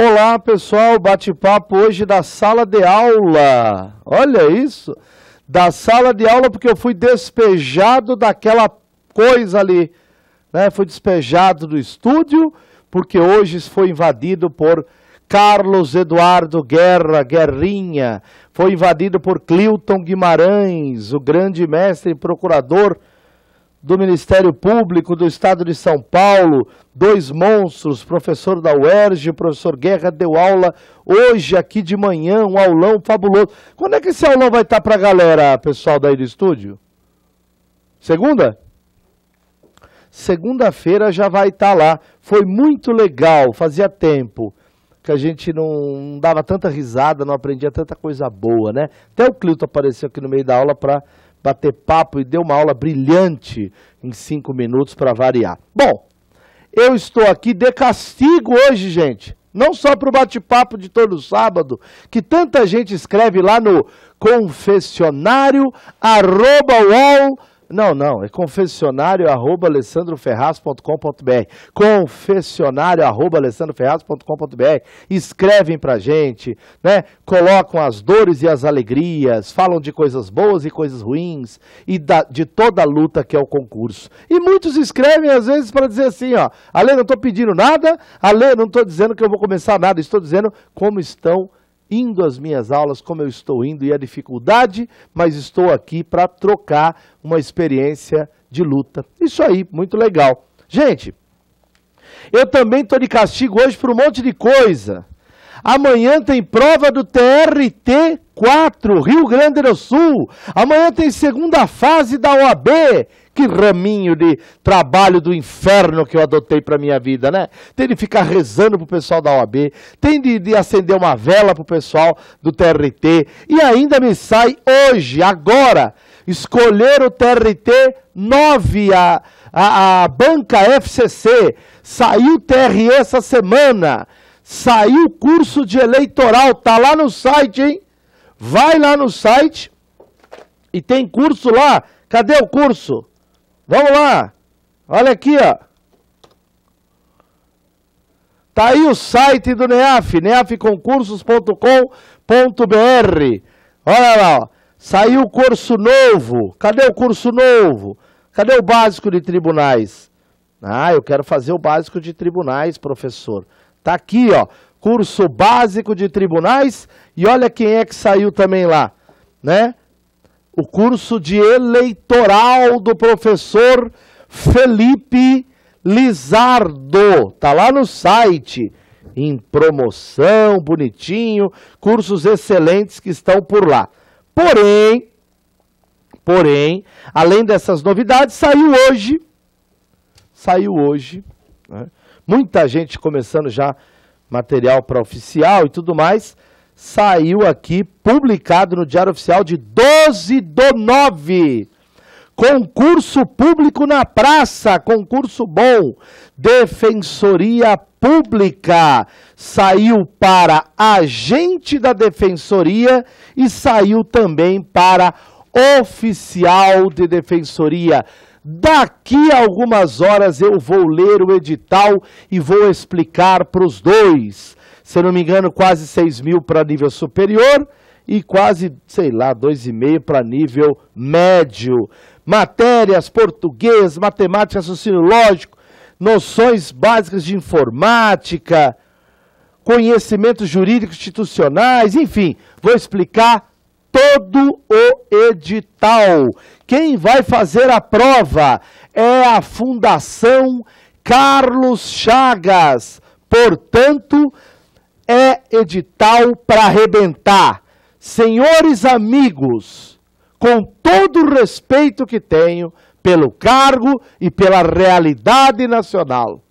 Olá pessoal, bate-papo hoje da sala de aula. Olha isso, da sala de aula porque eu fui despejado daquela coisa ali, né? Fui despejado do estúdio porque hoje foi invadido por Carlos Eduardo Guerra, Guerrinha, foi invadido por Clilton Guimarães, o grande mestre e procurador do Ministério Público do Estado de São Paulo, dois monstros, professor da UERJ, professor Guerra, deu aula hoje aqui de manhã, um aulão fabuloso. Quando é que esse aulão vai estar para a galera, pessoal daí do estúdio? Segunda? Segunda-feira já vai estar lá. Foi muito legal, fazia tempo que a gente não dava tanta risada, não aprendia tanta coisa boa, né? Até o Clilton apareceu aqui no meio da aula para bater papo e deu uma aula brilhante em cinco minutos para variar. Bom, eu estou aqui de castigo hoje, gente. Não só para o bate-papo de todo sábado, que tanta gente escreve lá no confessionário arroba wall não, não, é confessionário arroba alessandroferraz.com.br confessionário arroba alessandroferraz.com.br escrevem pra gente, né, colocam as dores e as alegrias, falam de coisas boas e coisas ruins e da, de toda a luta que é o concurso. E muitos escrevem às vezes para dizer assim, ó, Ale, não estou pedindo nada, Ale, não estou dizendo que eu vou começar nada, estou dizendo como estão indo às minhas aulas, como eu estou indo e a dificuldade, mas estou aqui para trocar uma experiência de luta. Isso aí, muito legal. Gente, eu também estou de castigo hoje por um monte de coisa. Amanhã tem prova do TRT 4, Rio Grande do Sul. Amanhã tem segunda fase da OAB. Que raminho de trabalho do inferno que eu adotei para minha vida, né? Tem de ficar rezando pro pessoal da OAB, tem de, de acender uma vela pro pessoal do TRT, e ainda me sai hoje, agora, escolher o TRT 9, a, a, a banca FCC. Saiu o TRE essa semana, saiu o curso de eleitoral, tá lá no site, hein? Vai lá no site e tem curso lá. Cadê o curso? Vamos lá. Olha aqui, ó. Tá aí o site do NEAF, neafconcursos.com.br. Olha lá, ó. Saiu o curso novo. Cadê o curso novo? Cadê o básico de tribunais? Ah, eu quero fazer o básico de tribunais, professor. Tá aqui, ó. Curso básico de tribunais. E olha quem é que saiu também lá, né? o curso de eleitoral do professor Felipe Lizardo. Tá lá no site, em promoção, bonitinho, cursos excelentes que estão por lá. Porém, porém, além dessas novidades, saiu hoje, saiu hoje, né? muita gente começando já material para oficial e tudo mais, saiu aqui, publicado no Diário Oficial de 12 do 9. Concurso público na praça, concurso bom. Defensoria Pública saiu para agente da Defensoria e saiu também para oficial de Defensoria. Daqui a algumas horas eu vou ler o edital e vou explicar para os dois se não me engano, quase 6 mil para nível superior e quase, sei lá, 2,5 para nível médio. Matérias, português, matemática, raciocínio lógico, noções básicas de informática, conhecimentos jurídicos institucionais, enfim, vou explicar todo o edital. Quem vai fazer a prova é a Fundação Carlos Chagas. Portanto, é edital para arrebentar. Senhores amigos, com todo o respeito que tenho pelo cargo e pela realidade nacional.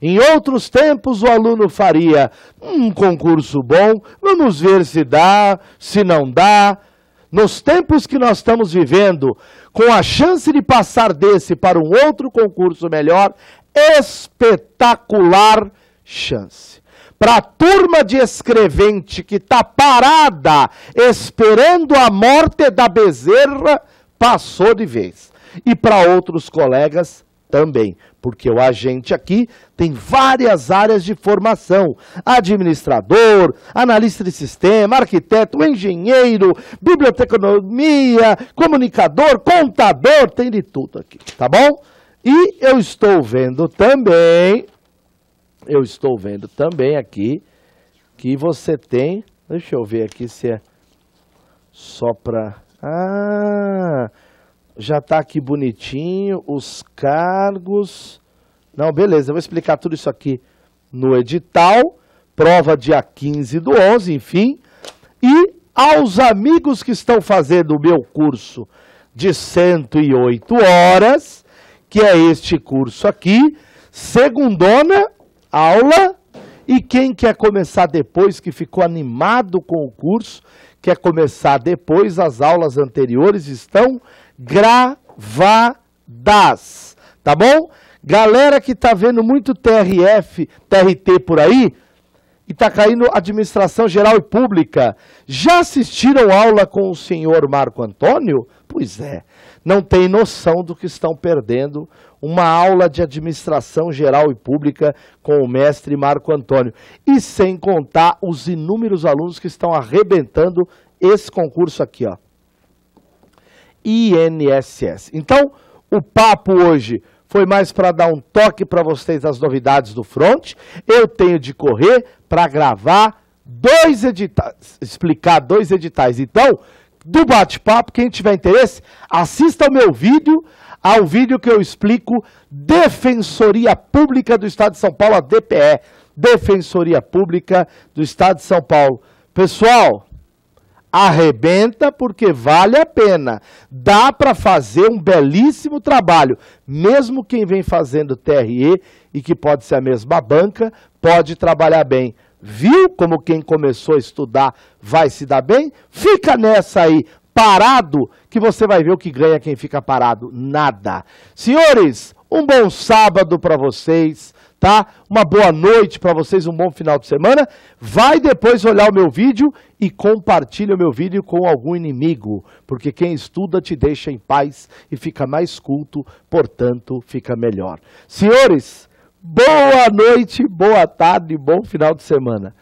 Em outros tempos, o aluno faria um concurso bom, vamos ver se dá, se não dá. Nos tempos que nós estamos vivendo, com a chance de passar desse para um outro concurso melhor, espetacular chance para a turma de escrevente que está parada esperando a morte da bezerra, passou de vez. E para outros colegas, também, porque o agente aqui tem várias áreas de formação: administrador, analista de sistema, arquiteto, engenheiro, biblioteconomia, comunicador, contador, tem de tudo aqui, tá bom? E eu estou vendo também, eu estou vendo também aqui que você tem, deixa eu ver aqui se é só para, ah, já está aqui bonitinho, os cargos. Não, beleza, eu vou explicar tudo isso aqui no edital. Prova dia 15 do 11, enfim. E aos amigos que estão fazendo o meu curso de 108 horas, que é este curso aqui, segundona aula. E quem quer começar depois, que ficou animado com o curso, quer começar depois, as aulas anteriores estão gravadas, tá bom? Galera que tá vendo muito TRF, TRT por aí, e tá caindo administração geral e pública. Já assistiram aula com o senhor Marco Antônio? Pois é, não tem noção do que estão perdendo. Uma aula de administração geral e pública com o mestre Marco Antônio. E sem contar os inúmeros alunos que estão arrebentando esse concurso aqui, ó. INSS. Então, o papo hoje foi mais para dar um toque para vocês das novidades do front. Eu tenho de correr para gravar dois editais, explicar dois editais. Então, do bate-papo, quem tiver interesse, assista ao meu vídeo, ao vídeo que eu explico Defensoria Pública do Estado de São Paulo, a DPE, Defensoria Pública do Estado de São Paulo. Pessoal, arrebenta porque vale a pena. Dá para fazer um belíssimo trabalho. Mesmo quem vem fazendo TRE e que pode ser a mesma banca, pode trabalhar bem. Viu como quem começou a estudar vai se dar bem? Fica nessa aí, parado, que você vai ver o que ganha quem fica parado. Nada. Senhores, um bom sábado para vocês tá? Uma boa noite para vocês, um bom final de semana. Vai depois olhar o meu vídeo e compartilha o meu vídeo com algum inimigo, porque quem estuda te deixa em paz e fica mais culto, portanto, fica melhor. Senhores, boa noite, boa tarde, bom final de semana.